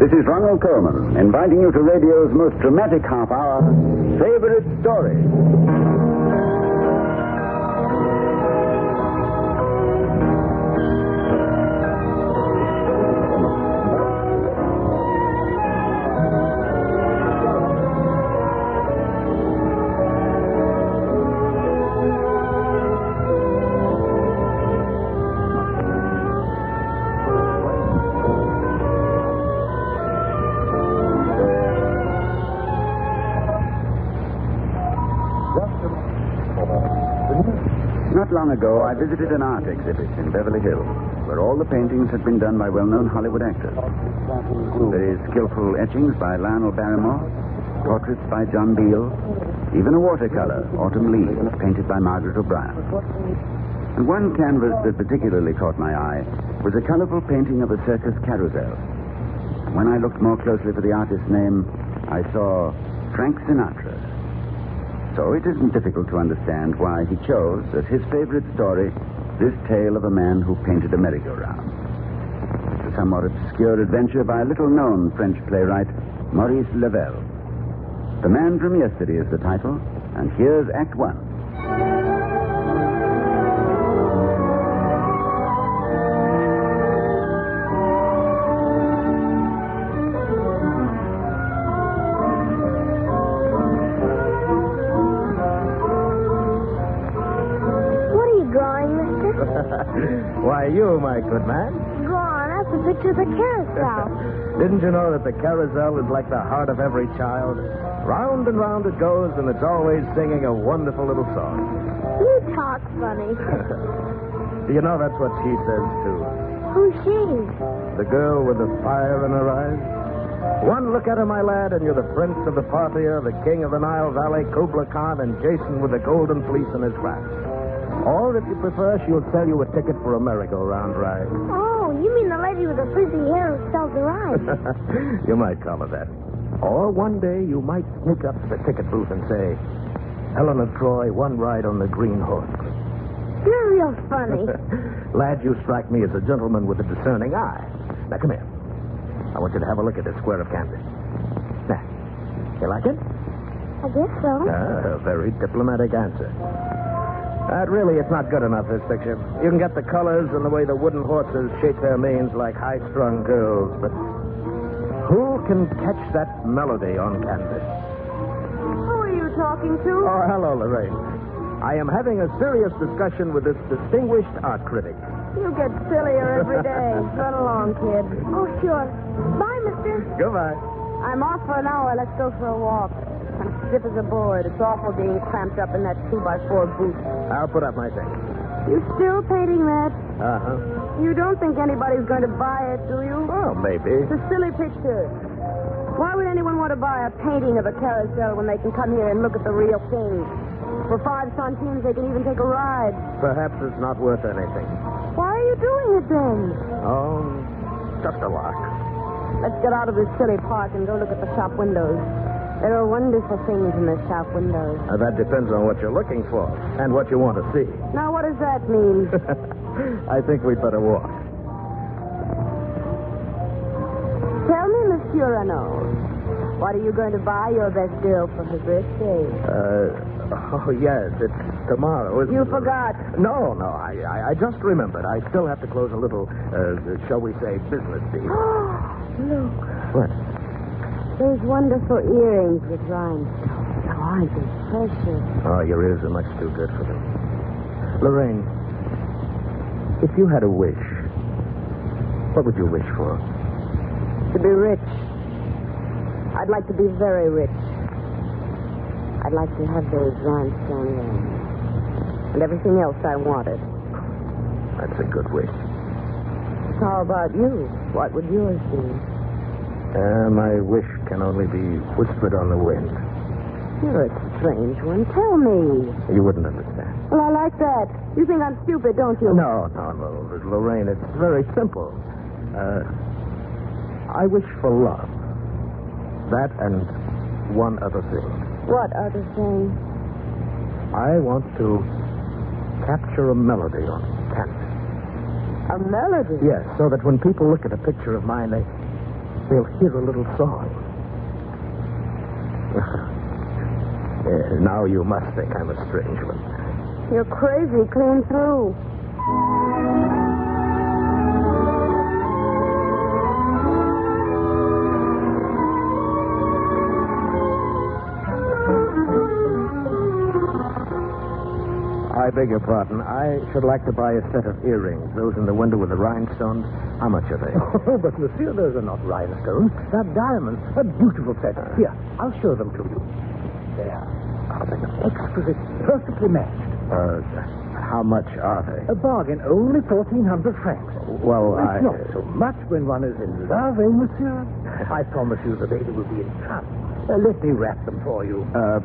This is Ronald Colman, inviting you to radio's most dramatic half hour, Favorite Story. Not long ago, I visited an art exhibit in Beverly Hills, where all the paintings had been done by well-known Hollywood actors. Very skillful etchings by Lionel Barrymore, portraits by John Beal, even a watercolor, Autumn Leaves, painted by Margaret O'Brien. And one canvas that particularly caught my eye was a colorful painting of a circus carousel. And when I looked more closely for the artist's name, I saw Frank Sinatra. So it isn't difficult to understand why he chose as his favorite story this tale of a man who painted a merry-go-round. It's a somewhat obscure adventure by a little-known French playwright, Maurice Level. The Man from Yesterday is the title, and here's Act One. You, my good man. Drawing. That's a picture of the carousel. Didn't you know that the carousel is like the heart of every child? Round and round it goes, and it's always singing a wonderful little song. you talk funny. Do you know that's what she says, too? Who's she? The girl with the fire in her eyes? One look at her, my lad, and you're the prince of the Parthia, uh, the king of the Nile Valley, Kubla Khan, and Jason with the golden fleece in his wrap. Or, if you prefer, she'll sell you a ticket for a merry-go-round ride. Oh, you mean the lady with the frizzy hair who sells the ride? you might call her that. Or one day you might sneak up to the ticket booth and say, Helen of Troy, one ride on the green horse. You're real funny. Lad, you strike me as a gentleman with a discerning eye. Now, come here. I want you to have a look at this square of canvas. Now, you like it? I guess so. Ah, a very diplomatic answer. That really it's not good enough, this picture. You can get the colors and the way the wooden horses shake their manes like high-strung girls, but who can catch that melody on canvas? Who are you talking to? Oh, hello, Lorraine. I am having a serious discussion with this distinguished art critic. You get sillier every day. Run along, kid. Oh, sure. Bye, mister. Goodbye. I'm off for an hour. Let's go for a walk. I'm stiff as a board. It's awful being cramped up in that two-by-four boot. I'll put up my things. You still painting that? Uh-huh. You don't think anybody's going to buy it, do you? Well, maybe. It's a silly picture. Why would anyone want to buy a painting of a carousel when they can come here and look at the real thing? For five centimes, they can even take a ride. Perhaps it's not worth anything. Why are you doing it then? Oh, just a lark. Let's get out of this silly park and go look at the shop windows. There are wonderful things in the shop windows. Now, that depends on what you're looking for and what you want to see. Now, what does that mean? I think we'd better walk. Tell me, Monsieur Renault, what are you going to buy your best girl for her birthday? Uh, oh, yes, it's tomorrow, isn't You it? forgot. No, no, I, I, I just remembered. I still have to close a little, uh, shall we say, business deal. Look, What? Those wonderful earrings with rhinestones. Oh, aren't they precious? Oh, your ears are much too good for them. Lorraine, if you had a wish, what would you wish for? To be rich. I'd like to be very rich. I'd like to have those rhinestone earrings. And everything else I wanted. That's a good wish. How about you? What would yours be? Uh, my wish can only be whispered on the wind. You're a strange one. Tell me. You wouldn't understand. Well, I like that. You think I'm stupid, don't you? No, no, no, Lorraine, it's very simple. Uh, I wish for love. That and one other thing. What other thing? I want to capture a melody on canvas. A melody? Yes, so that when people look at a picture of mine, they they'll hear a little song. Yeah, now you must think I'm a strange one. You're crazy clean through. I beg your pardon. I should like to buy a set of earrings. Those in the window with the rhinestones. How much are they? Oh, but monsieur, those are not rhinestones. They're diamonds. A beautiful set. Ah. Here, I'll show them to you. Exquisite. Perfectly matched. Uh, how much are they? A bargain. Only 1,400 francs. Well, I. It's not so much when one is in love, eh, monsieur? I promise you the lady will be in trust. Uh, let me wrap them for you. Uh,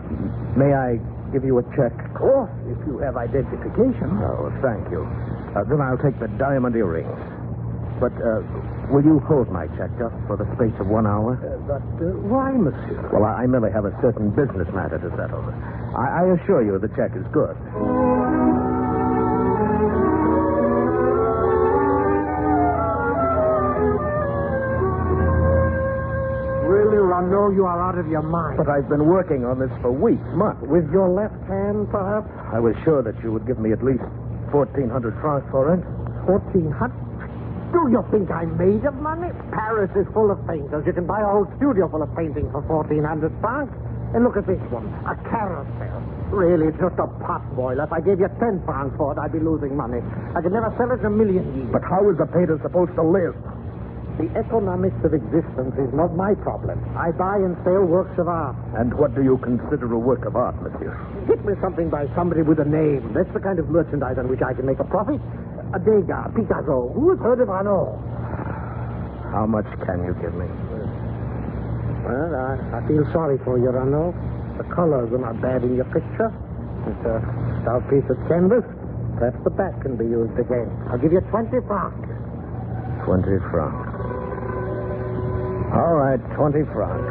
may I give you a check? Of course, if you have identification. Oh, thank you. Uh, then I'll take the diamond earrings. But uh, will you hold my check just for the space of one hour? Uh, but uh, why, monsieur? Well, I, I merely have a certain business matter to settle. I, I assure you the check is good. Really, Renaud, you are out of your mind. But I've been working on this for weeks, months. With your left hand, perhaps? I was sure that you would give me at least 1,400 francs for it. 1400 Do you think I'm made of money? Paris is full of painters. You can buy a whole studio full of paintings for 1400 francs. And look at this one, a carousel. Really, it's just a pot boiler. If I gave you 10 francs for it, I'd be losing money. I could never sell it in a million years. But how is a painter supposed to live? the economics of existence is not my problem. I buy and sell works of art. And what do you consider a work of art, monsieur? Get me something by somebody with a name. That's the kind of merchandise on which I can make a profit. A Degas, Picasso. Who has heard of Arnaud? How much can you give me? Well, I, I feel sorry for you, Arnaud. The colors are not bad in your picture. It's a stout piece of canvas. Perhaps the back can be used again. I'll give you 20 francs. 20 francs. All right, 20 francs.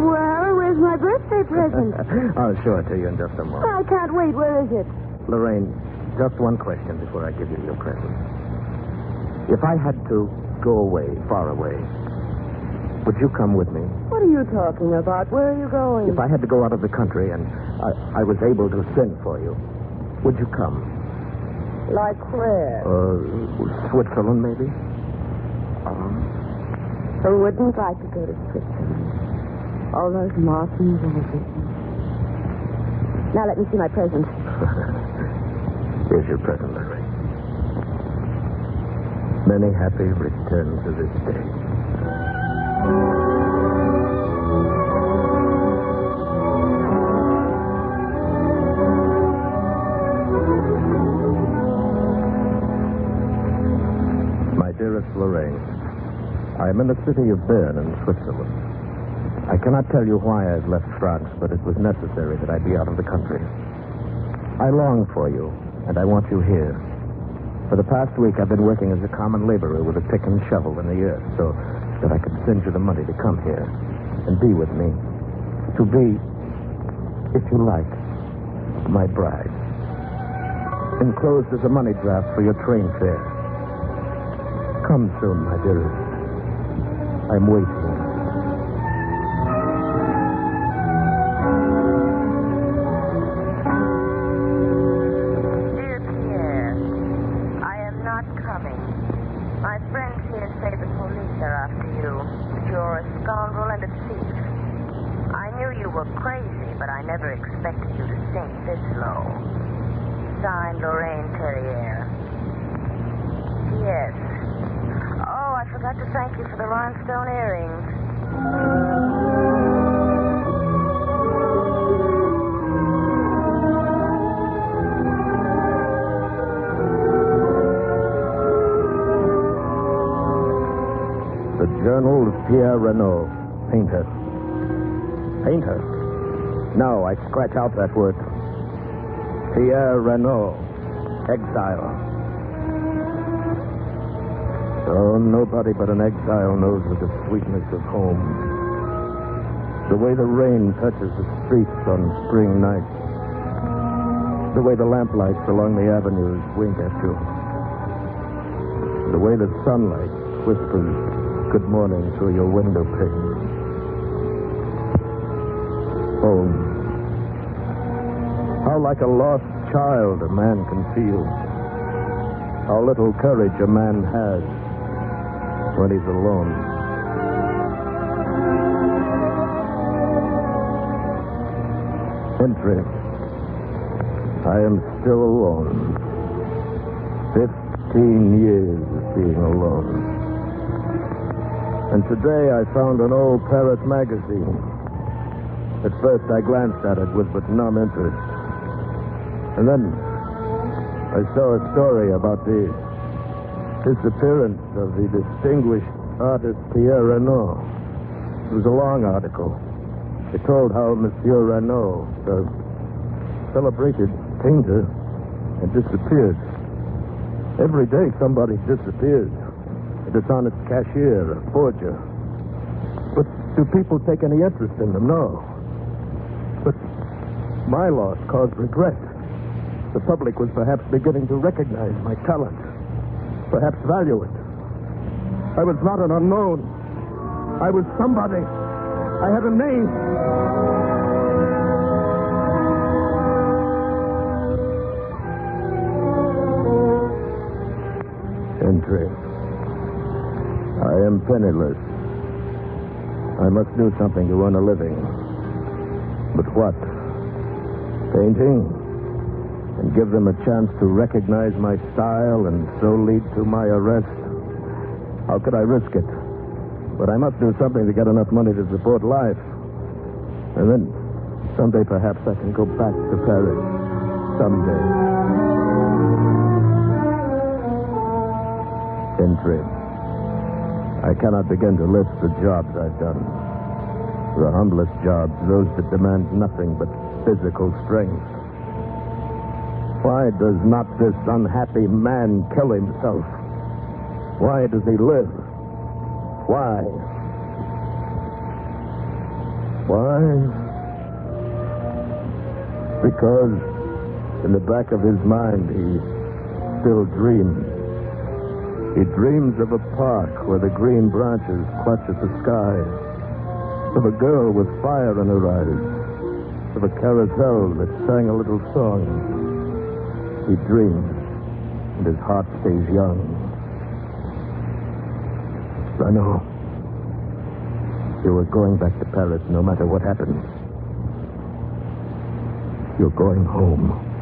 Well, where's my birthday present? I'll show it to you in just a moment. I can't wait. Where is it? Lorraine, just one question before I give you your present. If I had to go away, far away, would you come with me? What are you talking about? Where are you going? If I had to go out of the country and I, I was able to send for you, would you come? Like where? Uh, Switzerland, maybe? Um, Who wouldn't like to go to Switzerland? All those mountains and everything. Now let me see my present. Here's your present, Lorraine. Many happy returns of this day. My dearest Lorraine, I am in the city of Bern in Switzerland. I cannot tell you why I've left France, but it was necessary that I be out of the country. I long for you, and I want you here. For the past week, I've been working as a common laborer with a pick and shovel in the earth so that I could send you the money to come here and be with me. To be, if you like, my bride. Enclosed is a money draft for your train fare. Come soon, my dearest. I'm waiting. My friends here say the police are after you. You're a scoundrel and a thief. I knew you were crazy, but I never expected you to sink this low. Signed, Lorraine Terrier. Yes. Oh, I forgot to thank you for the rhinestone earrings. Of Pierre Renault, painter. Painter? No, I scratch out that word. Pierre Renault, exile. Oh, nobody but an exile knows of the sweetness of home. The way the rain touches the streets on spring nights. The way the lamplights along the avenues wink at you. The way the sunlight whispers good morning through your window pane. Home. How like a lost child a man can feel. How little courage a man has when he's alone. Entry. I am still alone. Fifteen years of being alone. And today I found an old Paris magazine. At first I glanced at it with but numb interest. And then I saw a story about the disappearance of the distinguished artist Pierre Renoir. It was a long article. It told how Monsieur Renoir, the celebrated painter, had disappeared. Every day somebody disappears. Dishonest cashier, a forger. But do people take any interest in them? No. But my loss caused regret. The public was perhaps beginning to recognize my talent, perhaps value it. I was not an unknown. I was somebody. I had a name. Entry. I am penniless. I must do something to earn a living. But what? Painting? And give them a chance to recognize my style and so lead to my arrest? How could I risk it? But I must do something to get enough money to support life. And then someday perhaps I can go back to Paris. Someday. Entry. I cannot begin to list the jobs I've done. The humblest jobs, those that demand nothing but physical strength. Why does not this unhappy man kill himself? Why does he live? Why? Why? Because in the back of his mind he still dreams. He dreams of a park where the green branches clutch at the sky, of a girl with fire in her eyes, of a carousel that sang a little song. He dreams, and his heart stays young. I know. You are going back to Paris no matter what happens. You're going home.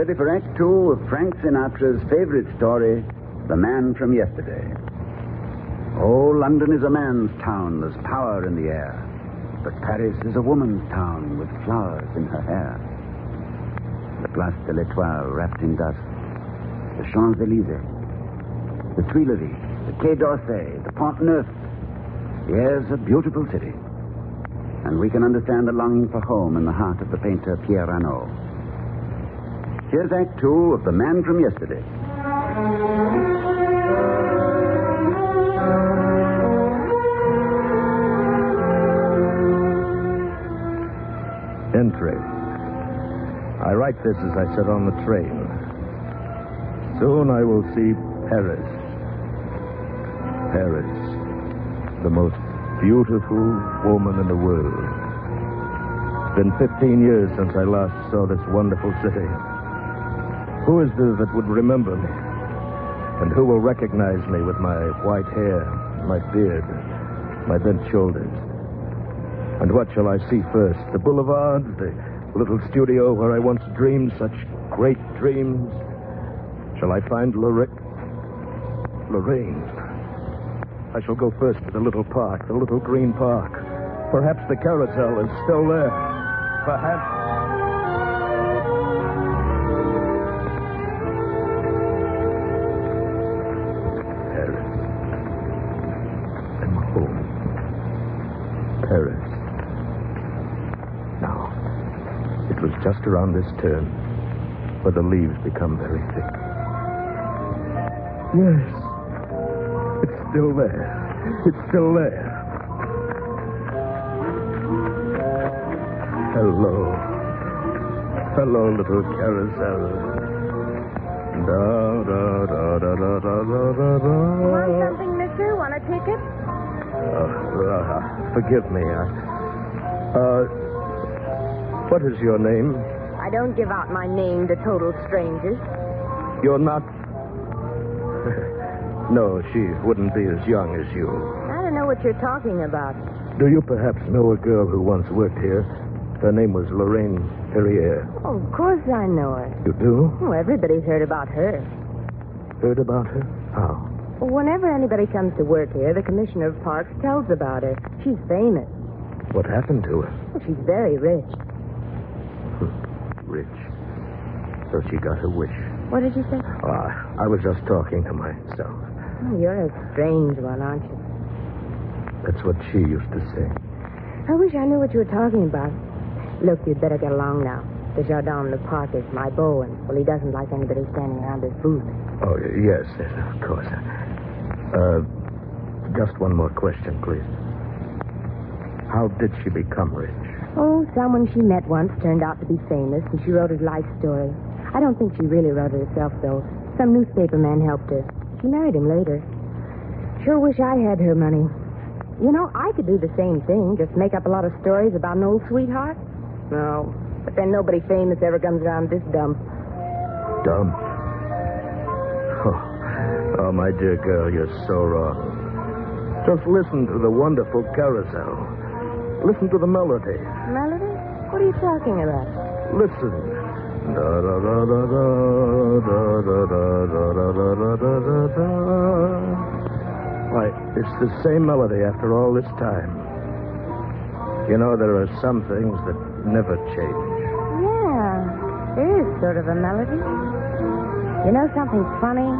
Ready for Act Two of Frank Sinatra's favorite story, The Man from Yesterday. Oh, London is a man's town. There's power in the air. But Paris is a woman's town with flowers in her hair. The Place de l'Etoile wrapped in dust. The Champs-Élysées. The Tuileries. The Quai d'Orsay. The Pont Neuf. Yes, a beautiful city. And we can understand the longing for home in the heart of the painter Pierre Renoir. Here's Act Two of The Man from Yesterday. Entry. I write this as I sit on the train. Soon I will see Paris. Paris. The most beautiful woman in the world. It's been 15 years since I last saw this wonderful city. Who is there that would remember me? And who will recognize me with my white hair, my beard, my bent shoulders? And what shall I see first? The boulevard, the little studio where I once dreamed such great dreams? Shall I find Lorraine? Lorraine. I shall go first to the little park, the little green park. Perhaps the carousel is still there. Perhaps. Around this turn where the leaves become very thick. Yes, it's still there. It's still there. Hello. Hello, little carousel. Da da da da da da da da da. Want something, mister? Want a ticket? Uh, uh, forgive me. I, uh, what is your name? I don't give out my name to total strangers. You're not. no, she wouldn't be as young as you. I don't know what you're talking about. Do you perhaps know a girl who once worked here? Her name was Lorraine Perrier. Oh, of course I know her. You do? Oh, everybody's heard about her. Heard about her? How? Well, whenever anybody comes to work here, the commissioner of parks tells about her. She's famous. What happened to her? Well, she's very rich. Rich. So she got her wish. What did you say? Ah, I was just talking to myself. Oh, you're a strange one, aren't you? That's what she used to say. I wish I knew what you were talking about. Look, you'd better get along now. The Jardin Le Parc is my beau, and, well, he doesn't like anybody standing around his booth. Oh, yes, yes, of course. Uh, just one more question, please. How did she become rich? Oh, someone she met once turned out to be famous, and she wrote his life story. I don't think she really wrote it herself, though. Some newspaper man helped her. She married him later. Sure wish I had her money. You know, I could do the same thing, just make up a lot of stories about an old sweetheart. No, but then nobody famous ever comes around this dump. Dumb. Oh, oh, my dear girl, you're so wrong. Just listen to the wonderful carousel. Listen to the melody. Melody? What are you talking about? Listen. Why, it's the same melody after all this time. You know, there are some things that never change. Yeah, there is sort of a melody. You know something funny?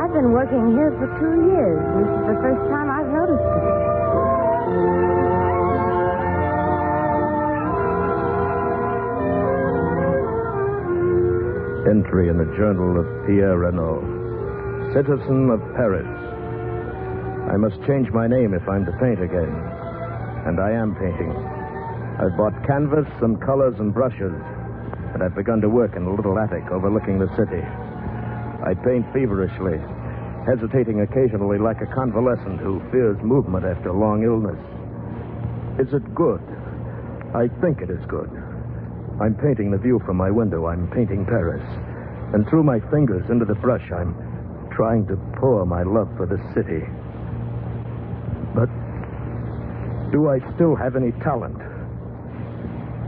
I've been working here for two years. This is the first time I've noticed it. Entry in the journal of Pierre Renault. Citizen of Paris. I must change my name if I'm to paint again. And I am painting. I've bought canvas, some colors, and brushes. And I've begun to work in a little attic overlooking the city. I paint feverishly, hesitating occasionally like a convalescent who fears movement after long illness. Is it good? I think it is good. I'm painting the view from my window. I'm painting Paris. And through my fingers into the brush, I'm trying to pour my love for the city. But do I still have any talent?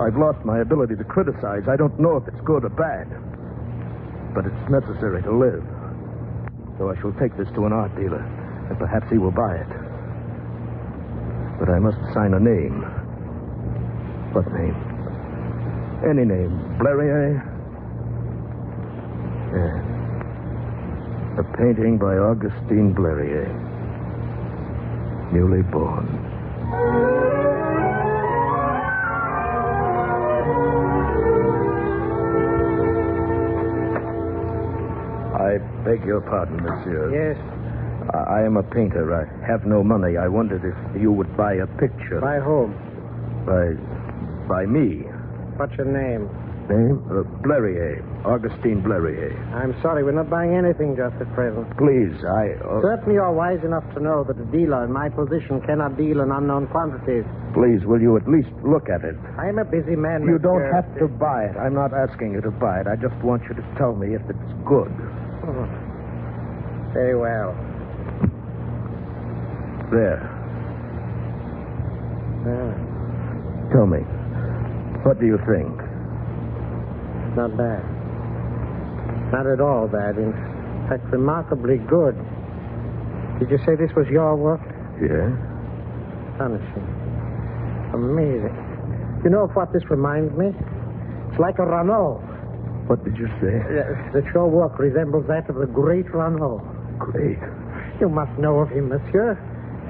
I've lost my ability to criticize. I don't know if it's good or bad. But it's necessary to live. So I shall take this to an art dealer, and perhaps he will buy it. But I must sign a name. What name? Any name. Blériot? Yes. A painting by Augustine Blériot. Newly born. I beg your pardon, monsieur. Yes. I, I am a painter. I have no money. I wondered if you would buy a picture. By whom? By, by me. What's your name? Name? Uh, Blériot. Augustine Blériot. I'm sorry, we're not buying anything just at present. Please, I. Uh, Certainly you're wise enough to know that a dealer in my position cannot deal in unknown quantities. please, will you at least look at it? I'm a busy man. You don't have to buy it. I'm not asking you to buy it. I just want you to tell me if it's good. Oh. Very well. There. There. Tell me. What do you think? not bad. Not at all bad. In fact, remarkably good. Did you say this was your work? Yeah? Astonishing. Amazing. You know of what this reminds me? It's like a Renault. What did you say? Yes, that your work resembles that of the great Renault. Great. You must know of him, monsieur.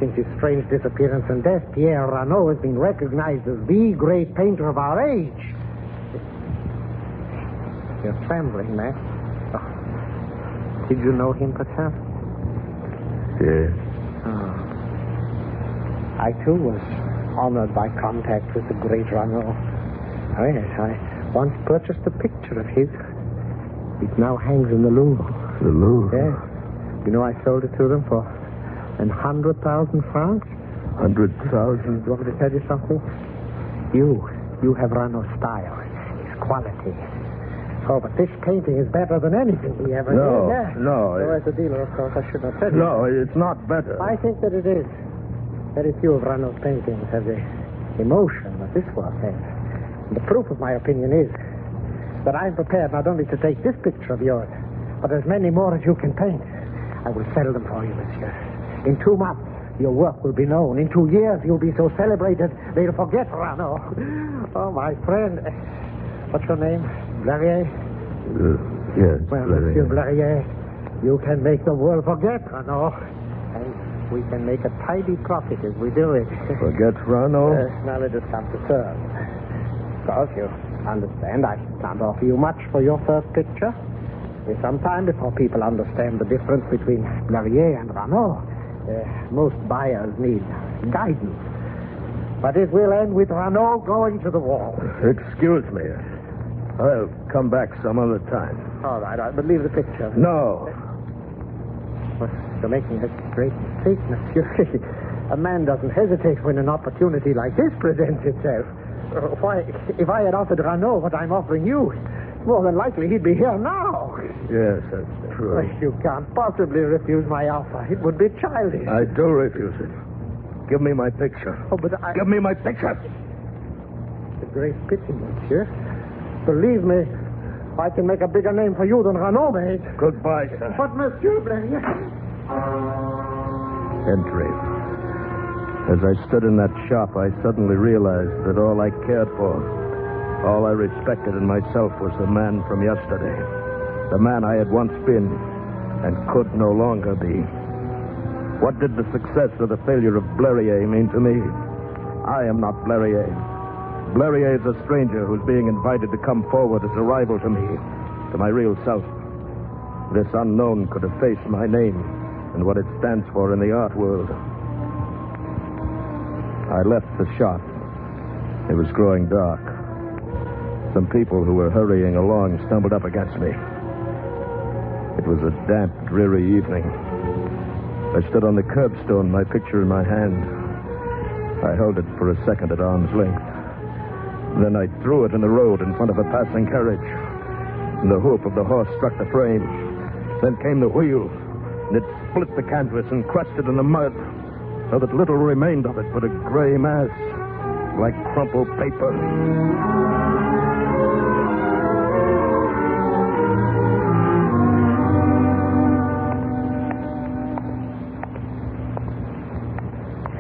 Since his strange disappearance and death, Pierre Rano has been recognized as the great painter of our age. You're trembling, man. Oh. Did you know him, perchance? Yes. Oh. I, too, was honored by contact with the great Rano. Oh, yes, I once purchased a picture of his. It now hangs in the Louvre. The Louvre. Yes. You know, I sold it to them for an hundred thousand francs. Hundred thousand. Do You want me to tell you something? You, you have Rano's style, his quality. Oh, but this painting is better than anything he ever No, did. Yeah. no, it- as a dealer, of course, I should not tell you. No, it's not better. I think that it is. Very few of Rano's paintings have the emotion that this one has. And the proof of my opinion is that I'm prepared not only to take this picture of yours, but as many more as you can paint. I will sell them for you, monsieur. In two months, your work will be known. In two years, you'll be so celebrated they'll forget Rano. Oh, my friend. What's your name? Blarier? Uh, yes. Well, Larry. Monsieur Blarier, you can make the world forget Rano. And we can make a tidy profit as we do it. Forget Rano? Yes, now let us come to terms. Of course, you understand I can't offer you much for your first picture. It's some time before people understand the difference between Blarier and Rano. Uh, most buyers need guidance. But it will end with Rano going to the wall. Excuse me. I'll come back some other time. All right, I but leave the picture. No. Well, you're making a great mistake, monsieur. a man doesn't hesitate when an opportunity like this presents itself. Uh, why, if I had offered Rano what I'm offering you, more than likely he'd be here now. Yes, that's Well, You can't possibly refuse my offer. It would be childish. I do refuse it. Give me my picture. oh, but I... Give me my picture. It's A great pity, monsieur. Believe me, I can make a bigger name for you than Rano made. Goodbye, sir. But, monsieur Blair... Entry. As I stood in that shop, I suddenly realized that all I cared for, all I respected in myself was the man from yesterday. The man I had once been and could no longer be. What did the success or the failure of Blerier mean to me? I am not Blerier. Blerier is a stranger who's being invited to come forward as a rival to me, to my real self. This unknown could efface my name and what it stands for in the art world. I left the shop. It was growing dark. Some people who were hurrying along stumbled up against me. It was a damp, dreary evening. I stood on the curbstone, my picture in my hand. I held it for a second at arm's length. Then I threw it in the road in front of a passing carriage. The hoof of the horse struck the frame. Then came the wheel, and it split the canvas and crushed it in the mud, so that little remained of it but a gray mass, like crumpled paper.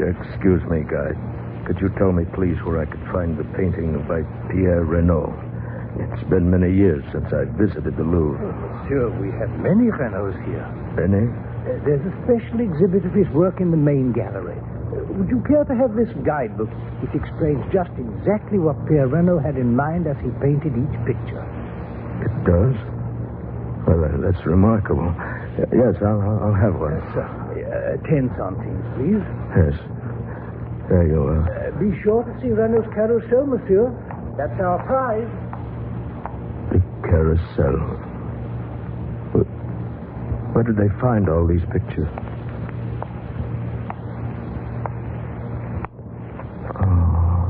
Excuse me, guide. Could you tell me, please, where I could find the painting by Pierre Renault? It's been many years since I visited the Louvre. Monsieur, we have many Renaults here. Any? Uh, there's a special exhibit of his work in the main gallery. Uh, would you care to have this guidebook? It explains just exactly what Pierre Renault had in mind as he painted each picture. It does? Well, uh, that's remarkable. Uh, yes, I'll, I'll have one. So, uh, ten centimes, please. Yes. There you are. Uh, be sure to see Renault's carousel, monsieur. That's our prize. The carousel. Where, where did they find all these pictures? Oh.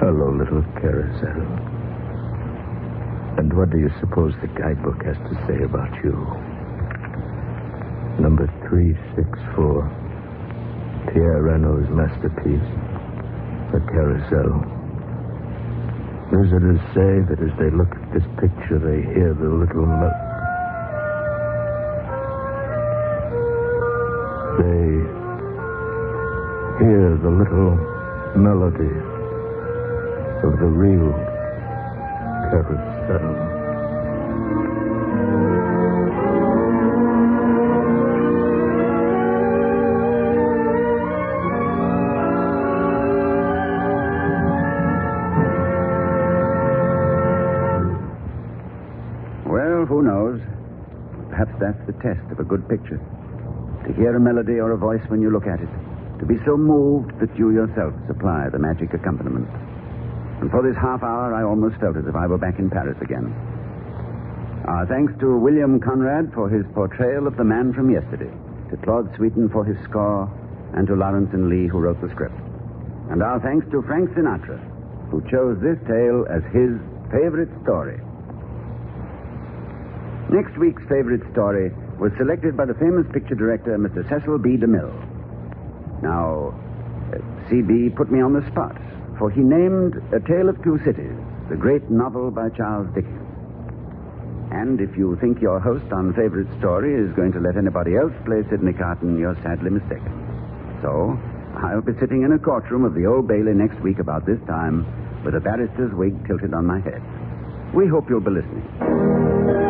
Hello, little carousel. And what do you suppose the guidebook has to say about you? Number 364. Pierre Renault's masterpiece. The carousel. Visitors say that as they look at this picture, they hear the little They hear the little melody of the real carousel. Perhaps that's the test of a good picture. To hear a melody or a voice when you look at it. To be so moved that you yourself supply the magic accompaniment. And for this half hour, I almost felt as if I were back in Paris again. Our thanks to William Conrad for his portrayal of the man from yesterday, to Claude Sweeten for his score, and to Lawrence and Lee who wrote the script. And our thanks to Frank Sinatra, who chose this tale as his favorite story. Next week's favorite story was selected by the famous picture director, Mr. Cecil B. DeMille. Now, uh, CB put me on the spot, for he named A Tale of Two Cities, the great novel by Charles Dickens. And if you think your host on Favorite Story is going to let anybody else play Sydney Carton, you're sadly mistaken. So, I'll be sitting in a courtroom of the Old Bailey next week about this time with a barrister's wig tilted on my head. We hope you'll be listening.